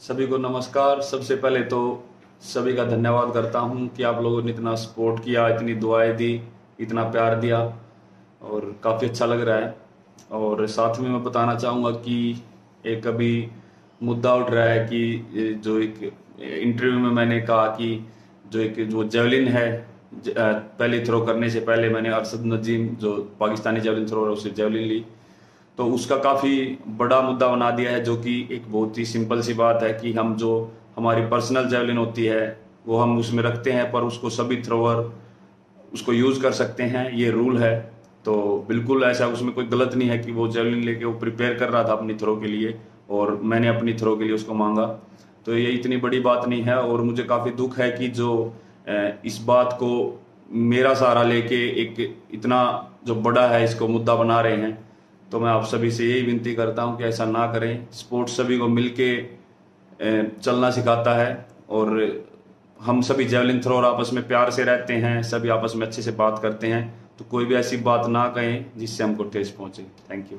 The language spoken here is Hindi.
सभी को नमस्कार। सबसे पहले तो सभी का धन्यवाद करता हूँ कि आप लोगों ने इतना सपोर्ट किया, इतनी दुआएँ दी, इतना प्यार दिया और काफ़ी अच्छा लग रहा है। और साथ में मैं बताना चाहूँगा कि एक अभी मुद्दा उठ रहा है कि जो एक इंटरव्यू में मैंने कहा कि जो एक, जो जेवलिन है पहले थ्रो करने से पहले मैंने अरसद नजीम, जो पाकिस्तानी जेवलिन थ्रो है उससे जेवलिन ली। तो उसका काफ़ी बड़ा मुद्दा बना दिया है, जो कि एक बहुत ही सिंपल सी बात है कि हम जो हमारी पर्सनल जेवलिन होती है, वो हम उसमें रखते हैं, पर उसको सभी थ्रोवर उसको यूज़ कर सकते हैं, ये रूल है। तो बिल्कुल ऐसा उसमें कोई गलत नहीं है कि वो जेवलिन लेके वो प्रिपेयर कर रहा था अपनी थ्रो के लिए, और मैंने अपनी थ्रो के लिए उसको मांगा। तो ये इतनी बड़ी बात नहीं है, और मुझे काफ़ी दुख है कि जो इस बात को मेरा सहारा लेके एक इतना जो बड़ा है, इसको मुद्दा बना रहे हैं। तो मैं आप सभी से यही विनती करता हूँ कि ऐसा ना करें। स्पोर्ट्स सभी को मिलके चलना सिखाता है और हम सभी जेवलिन थ्रोर आपस में प्यार से रहते हैं, सभी आपस में अच्छे से बात करते हैं। तो कोई भी ऐसी बात ना कहें जिससे हमको ठेस पहुँचे। Thank you